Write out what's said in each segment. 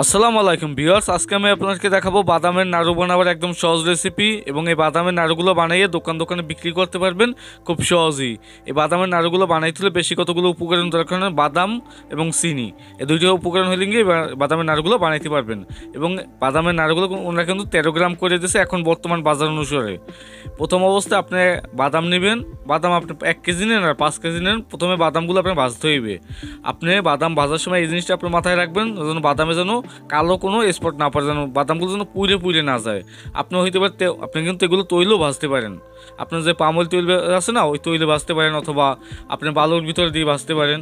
আসসালামু আলাইকুম ভিউয়ার্স, আজকে আমি আপনাদেরকে দেখাবো বাদামের নাড়ু বানাবার একদম সহজ রেসিপি এবং এই বাদামের নাড়ুগুলো বানাইয়ে দোকান দোকানে বিক্রি করতে পারবেন খুব সহজেই। এই বাদামের নাড়ুগুলো বানাইতে হলে বেশি কতগুলো উপকরণ দরকার হয়? বাদাম এবং চিনি। এই দুইটা উপকরণ হলে গিয়ে বাদামের নাড়ুগুলো বানাইতে পারবেন। এবং বাদামের নাড়ুগুলো ওনারা কিন্তু তেরো গ্রাম করে দিয়েছে এখন বর্তমান বাজার অনুসারে। প্রথম অবস্থায় আপনি বাদাম নেবেন, বাদাম আপনি এক কেজি নেন আর পাঁচ কেজি নেন, প্রথমে বাদামগুলো আপনার ভাজতে হইবে। আপনি বাদাম ভাজার সময় এই জিনিসটা আপনার মাথায় রাখবেন, যেন বাদামে যেন কালো কোনো স্পট না পড়ে যেন, বাদামগুলো যেন পুড়ে পুড়ে না যায়। আপনি হইতে পারতে আপনি কিন্তু এগুলো তৈলও ভাজতে পারেন। আপনার যে পামল তৈল আছে না, ওই তৈলে ভাজতে পারেন অথবা আপনি বালুর ভিতরে দিয়ে ভাজতে পারেন।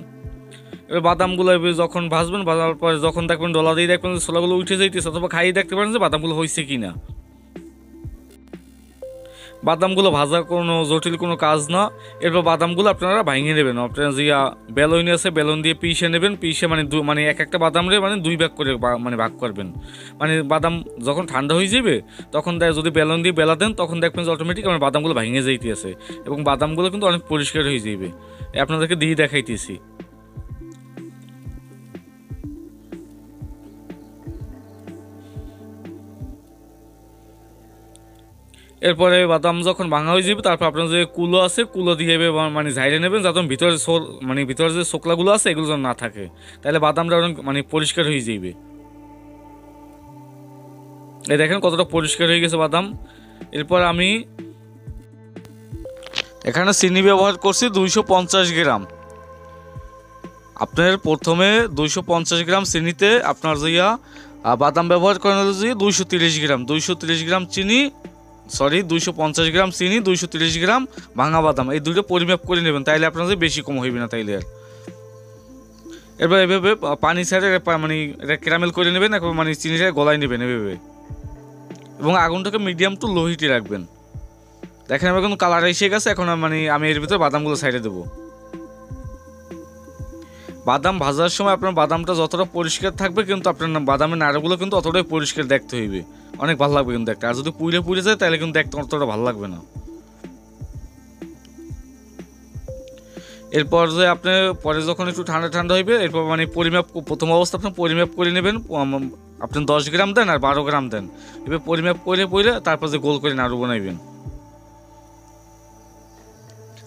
এবার বাদামগুলো যখন ভাজবেন, ভাজার পরে যখন দেখবেন ডলা দিয়ে দেখবেন ছোলাগুলো উঠে যাইতেছে অথবা খাইয়ে দেখতে পারেন যে বাদামগুলো হয়েছে কি না বাদামগুলো ভাজা কোনো জটিল কোনো কাজ না। এরপর বাদামগুলো আপনারা ভাঙিয়ে নেবেন। আপনারা যে বেলুন আছে, বেলুন দিয়ে পিষে নেবেন। পিষে মানে দু- মানে এক একটা বাদাম রে মানে দুই ভাগ করে মানে ভাগ করবেন। মানে বাদাম যখন ঠান্ডা হয়ে যাবে, তখন দেখ, যদি বেলুন দিয়ে বেলা দেন, তখন দেখবেন যে অটোমেটিক আমার বাদামগুলো ভেঙে যাইতেছে। এবং বাদামগুলো কিন্তু অনেক পরিষ্কার হয়ে যাবে আপনাদেরকে দিয়ে দেখাইতেছি। এরপরে বাদাম যখন ভাঙা হয়ে যাবে, তারপর আপনার যে কুলো আছে, কুলো দিয়ে মানে ঝাইরে নেবেন, যাতে ভিতরে মানে ভিতরে যে শোকলাগুলো আছে, এগুলো যেন না থাকে। তাহলে বাদামটা মানে পরিষ্কার হয়ে যাবে এই দেখেন কতটা পরিষ্কার হয়ে গেছে বাদাম। এরপর আমি এখানে চিনি ব্যবহার করছি দুইশো পঞ্চাশ গ্রাম। আপনার প্রথমে দুইশো পঞ্চাশ গ্রাম চিনিতে আপনার যে বাদাম ব্যবহার করেন যে দুইশো তিরিশ গ্রাম। দুইশো তিরিশ গ্রাম চিনি সরি, দুইশো পঞ্চাশ গ্রাম চিনি, দুইশো তিরিশ গ্রাম ভাঙা বাদাম। এই দুটো পরিমাপ করে নেবেন, তাইলে আপনাদের বেশি কম হইবে না তাইলে আর। এবার এভাবে পানি ছাড়ে মানে এটা ক্যারামেল করে নেবেন একবার মানে চিনিটা গলায় নেবেন এভাবে। এবং আগুনটাকে মিডিয়াম টু লো হিটে রাখবেন। দেখেন এবার কিন্তু কালার এসে গেছে, এখন মানে আমি এর ভিতরে বাদামগুলো সাইডে দেবো। বাদাম ভাজার সময় আপনার বাদামটা যতটা পরিষ্কার থাকবে, কিন্তু আপনার বাদামের নাড়াগুলো কিন্তু অতটাই পরিষ্কার দেখতে হইবে। অনেক ভালো লাগবে কিন্তু দেখতে আর যদি পুড়ে পুড়ে যায়, তাহলে কিন্তু দেখতে অতটা ভালো লাগবে না। এরপর যে আপনি পরে যখন একটু ঠান্ডা ঠান্ডা হইবে, এরপর মানে পরিমাপ প্রথম অবস্থা আপনি পরিমাপ করে নেবেন আপনি দশ গ্রাম দেন আর বারো গ্রাম দেন। এবার পরিমাপ করে পরে তারপর যে গোল করে নাড়ু বানাইবেন।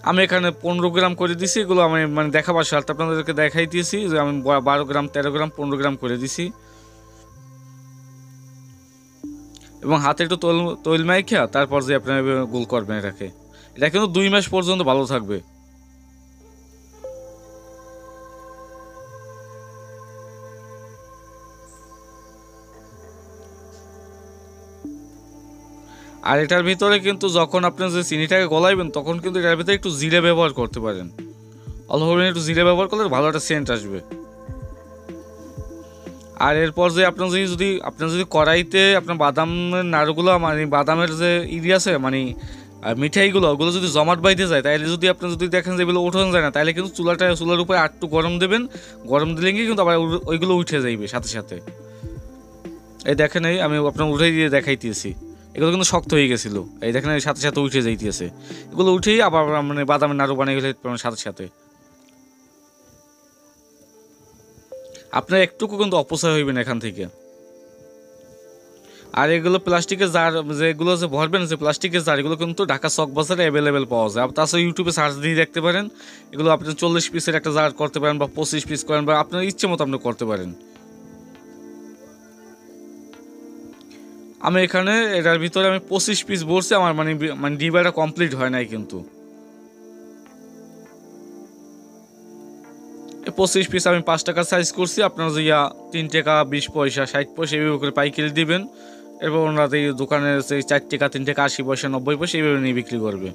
আমি এখানে পনেরো গ্রাম করে দিছি, এগুলো আমি মানে দেখাবার সাথে আপনাদেরকে দেখাই দিয়েছি যে আমি বারো গ্রাম, তেরো গ্রাম, পনেরো গ্রাম করে দিছি। এবং হাতে একটু তৈল তৈল মাইখা, তারপর যে আপনার গোল করবেন এটাকে। এটা কিন্তু দুই মাস পর্যন্ত ভালো থাকবে। আর এটার ভিতরে কিন্তু যখন আপনি যে চিনিটাকে গলাইবেন, তখন কিন্তু এটার ভিতরে একটু জিরে ব্যবহার করতে পারেন। অল্প একটু জিরে ব্যবহার করলে ভালো একটা সেন্ট আসবে। আর এরপর যে আপনার যদি যদি, আপনার যদি কড়াইতে আপনার বাদামের নাড়ুগুলো মানে বাদামের যে ইরি আছে মানে মিঠাইগুলো, ওগুলো যদি জমাট বাইতে যায় তাহলে যদি আপনি যদি দেখেন যে এগুলো উঠানো যায় না তাহলে কিন্তু চুলাটা, চুলার উপরে আটটু গরম দেবেন। গরম দিলে গিয়ে কিন্তু আবার ওইগুলো উঠে যাইবে সাথে সাথে। এই দেখেন এই আমি আপনার উঠে দিয়ে দেখাইতেছি। এগুলো কিন্তু শক্ত হয়ে গেছিল। এই দেখেন সাথে সাথে উঠে যাইতেছে। এগুলো উঠেই আবার মানে বাদামের নাড়ু বানিয়ে গেলে সাথে সাথে। আপনার একটুকু কিন্তু অপচয় হইবে না এখান থেকে। আর এগুলো প্লাস্টিকের জার, যেগুলো যে ভরবেন, যে প্লাস্টিকের জার এগুলো কিন্তু ঢাকা চক বাজারে অ্যাভেলেবেল পাওয়া যায়। আর তাছাড়া ইউটিউবে সার্চ দিয়ে দেখতে পারেন। এগুলো আপনি চল্লিশ পিসের একটা জার করতে পারেন বা পঁচিশ পিস করেন বা আপনার ইচ্ছে মতো আপনি করতে পারেন। আমি এখানে, এটার ভিতরে আমি পঁচিশ পিস বলছি আমার মানে মানে ডিবাটা কমপ্লিট হয় নাই কিন্তু। পঁচিশ পিস আমি পাঁচ টাকা সাইজ করছি। আপনারা ইয়া তিন টাকা, বিশ পয়সা, ষাট পয়সা এইভাবে করে পাইকারি দিবেন, এরপর ওনারা এই দোকানে সেই চার টাকা, তিন টাকা, আশি পয়সা, নব্বই পয়সা এইভাবে নিয়ে বিক্রি করবে।